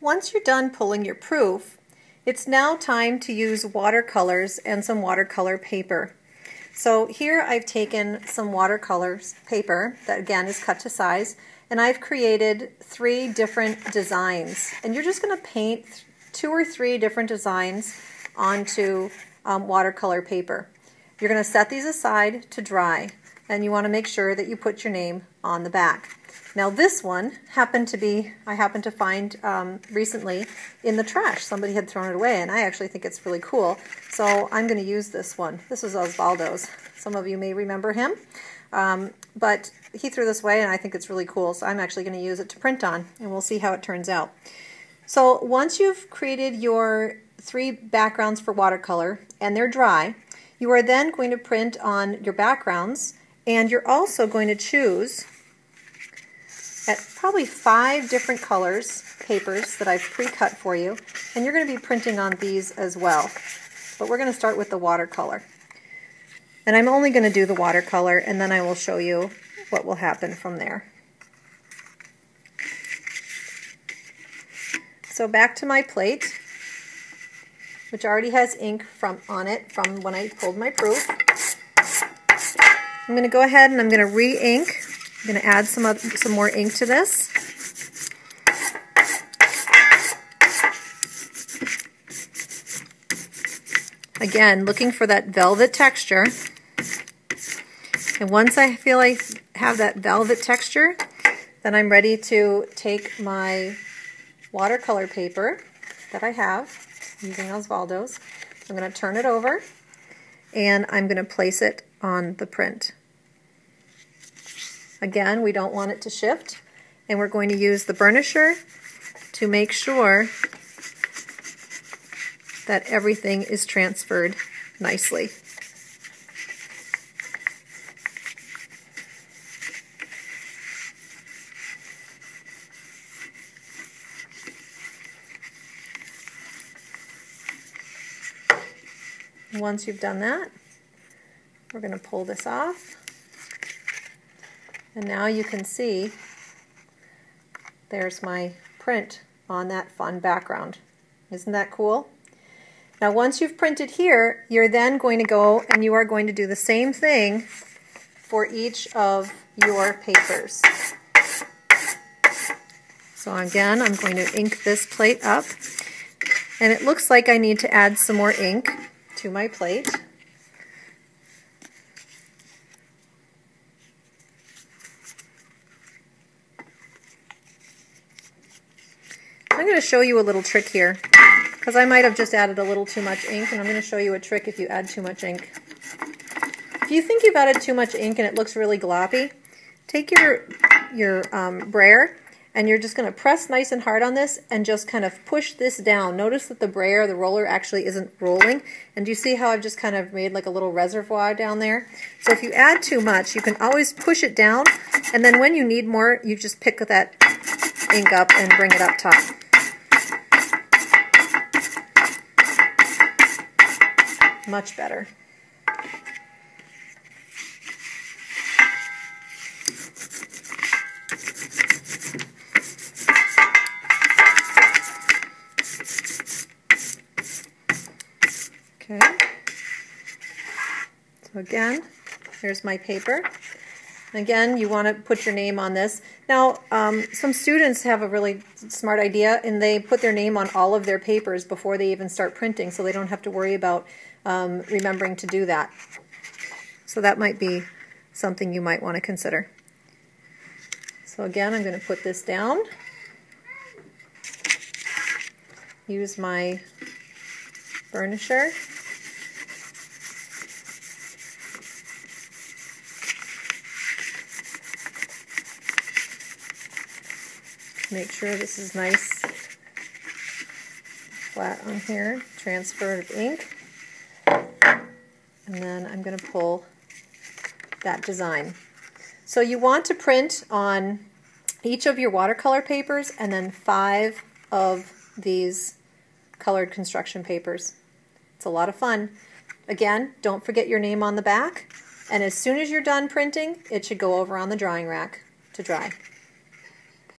Once you're done pulling your proof, it's now time to use watercolors and some watercolor paper. So here I've taken some watercolors paper that again is cut to size and I've created three different designs and you're just going to paint two or three different designs onto um, watercolor paper. You're going to set these aside to dry and you want to make sure that you put your name on the back. Now this one happened to be, I happened to find um, recently in the trash. Somebody had thrown it away and I actually think it's really cool. So I'm going to use this one. This is Osvaldo's. Some of you may remember him. Um, but he threw this away and I think it's really cool. So I'm actually going to use it to print on and we'll see how it turns out. So once you've created your three backgrounds for watercolor and they're dry, you are then going to print on your backgrounds and you're also going to choose at probably five different colors papers that I've pre-cut for you and you're going to be printing on these as well. But we're going to start with the watercolor. And I'm only going to do the watercolor and then I will show you what will happen from there. So back to my plate which already has ink from on it from when I pulled my proof. I'm going to go ahead and I'm going to re-ink I'm going to add some, some more ink to this. Again, looking for that velvet texture. And once I feel I have that velvet texture, then I'm ready to take my watercolor paper that I have using Osvaldo's. I'm going to turn it over and I'm going to place it on the print. Again, we don't want it to shift. And we're going to use the burnisher to make sure that everything is transferred nicely. Once you've done that, we're going to pull this off. And now you can see there's my print on that fun background. Isn't that cool? Now once you've printed here, you're then going to go and you are going to do the same thing for each of your papers. So again, I'm going to ink this plate up. And it looks like I need to add some more ink to my plate. I'm going to show you a little trick here because I might have just added a little too much ink and I'm going to show you a trick if you add too much ink. If you think you've added too much ink and it looks really gloppy, take your, your um, brayer and you're just going to press nice and hard on this and just kind of push this down. Notice that the brayer, the roller actually isn't rolling. And do you see how I've just kind of made like a little reservoir down there? So if you add too much, you can always push it down and then when you need more, you just pick that ink up and bring it up top. Much better. Okay. So again, here's my paper. Again, you want to put your name on this. Now, um, some students have a really smart idea, and they put their name on all of their papers before they even start printing, so they don't have to worry about um, remembering to do that. So that might be something you might want to consider. So again, I'm going to put this down. Use my burnisher. Make sure this is nice flat on here. Transfer of ink. And then I'm going to pull that design. So you want to print on each of your watercolor papers and then five of these colored construction papers. It's a lot of fun. Again, don't forget your name on the back. And as soon as you're done printing, it should go over on the drying rack to dry.